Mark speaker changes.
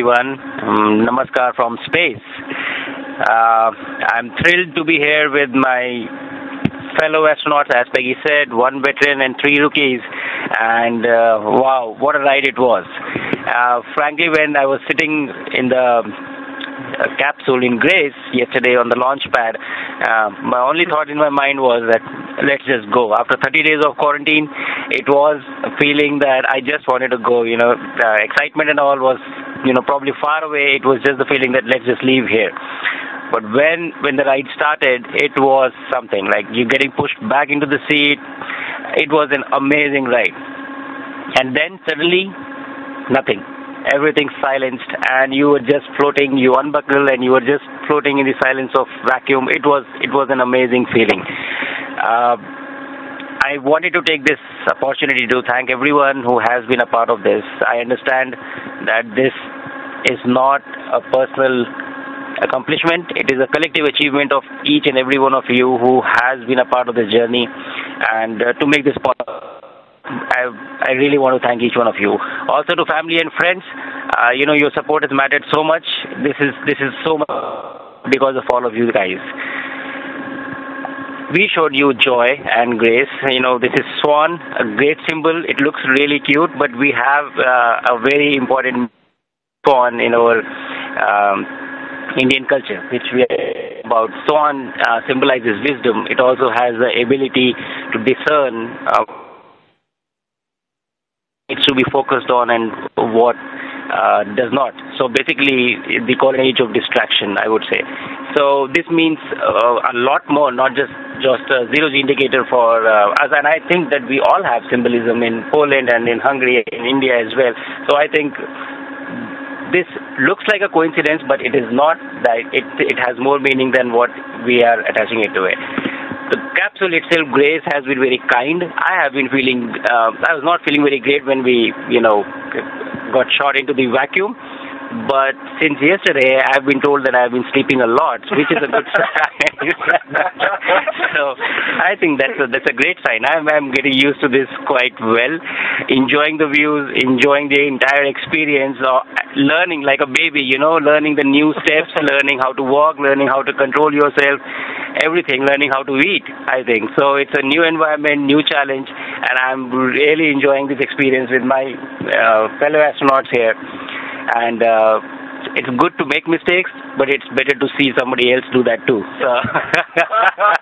Speaker 1: everyone. Um, namaskar from space. Uh, I'm thrilled to be here with my fellow astronauts, as Peggy said, one veteran and three rookies. And uh, wow, what a ride it was. Uh, frankly, when I was sitting in the uh, capsule in Grace yesterday on the launch pad, uh, my only thought in my mind was that let's just go. After 30 days of quarantine, it was a feeling that I just wanted to go. You know, uh, excitement and all was, you know, probably far away. It was just the feeling that let's just leave here. But when when the ride started, it was something like you're getting pushed back into the seat. It was an amazing ride, and then suddenly, nothing. Everything silenced, and you were just floating. You unbuckle, and you were just floating in the silence of vacuum. It was it was an amazing feeling. Uh, I wanted to take this opportunity to thank everyone who has been a part of this. I understand that this is not a personal accomplishment. It is a collective achievement of each and every one of you who has been a part of this journey. And uh, to make this possible, I, I really want to thank each one of you. Also to family and friends, uh, you know, your support has mattered so much. This is this is so much because of all of you guys. We showed you joy and grace. You know, this is swan, a great symbol. It looks really cute, but we have uh, a very important swan in our um, Indian culture, which we are about. Swan uh, symbolizes wisdom. It also has the ability to discern uh, needs to be focused on and what uh, does not. So basically, the golden age of distraction, I would say. So this means uh, a lot more, not just just a zero G indicator for uh, us. And I think that we all have symbolism in Poland and in Hungary, in India as well. So I think this looks like a coincidence, but it is not. That it it has more meaning than what we are attaching it to it. The capsule itself, Grace, has been very kind. I have been feeling, uh, I was not feeling very great when we, you know, got shot into the vacuum. But since yesterday, I've been told that I've been sleeping a lot, which is a good sign. so I think that's a, that's a great sign. I'm, I'm getting used to this quite well, enjoying the views, enjoying the entire experience, of learning like a baby, you know, learning the new steps, learning how to walk, learning how to control yourself, everything, learning how to eat, I think. So it's a new environment, new challenge, and I'm really enjoying this experience with my uh, fellow astronauts here and uh, it's good to make mistakes, but it's better to see somebody else do that too. So